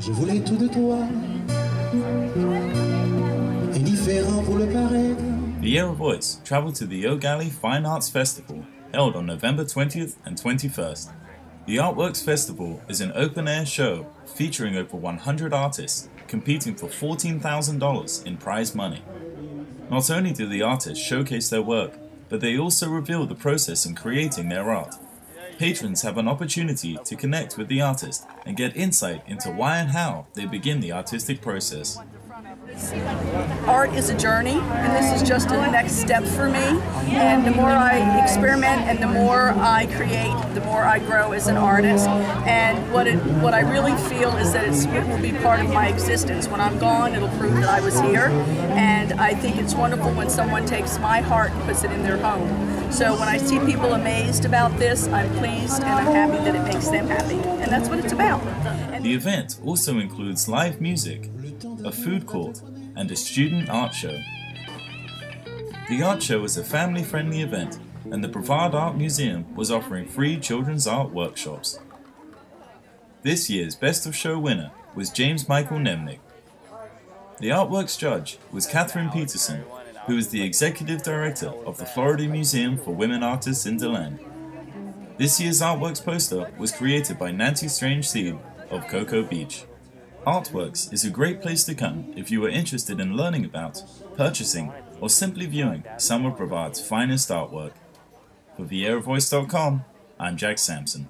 Je voulais tout de toi. The Viera Voice travelled to the Eau Gallie Fine Arts Festival, held on November 20th and 21st. The Artworks Festival is an open air show featuring over 100 artists competing for $14,000 in prize money. Not only do the artists showcase their work, but they also reveal the process in creating their art. Patrons have an opportunity to connect with the artist and get insight into why and how they begin the artistic process. Art is a journey, and this is just a next step for me. And the more I experiment and the more I create, the more I grow as an artist. And what it, what I really feel is that it's, it will be part of my existence. When I'm gone, it'll prove that I was here. And I think it's wonderful when someone takes my heart and puts it in their home. So when I see people amazed about this, I'm pleased and I'm happy that it makes them happy. And that's what it's about. And The event also includes live music, a food court, and a student art show. The art show is a family friendly event, and the Brevard Art Museum was offering free children's art workshops. This year's Best of Show winner was James Michael Nemnick. The artworks judge was Catherine Peterson, who is the executive director of the Florida Museum for Women Artists in DeLand. This year's artworks poster was created by Nancy Strange Seed of Cocoa Beach. Artworks is a great place to come if you are interested in learning about, purchasing, or simply viewing some of Brevard's finest artwork. For VieraVoice.com, I'm Jack Sampson.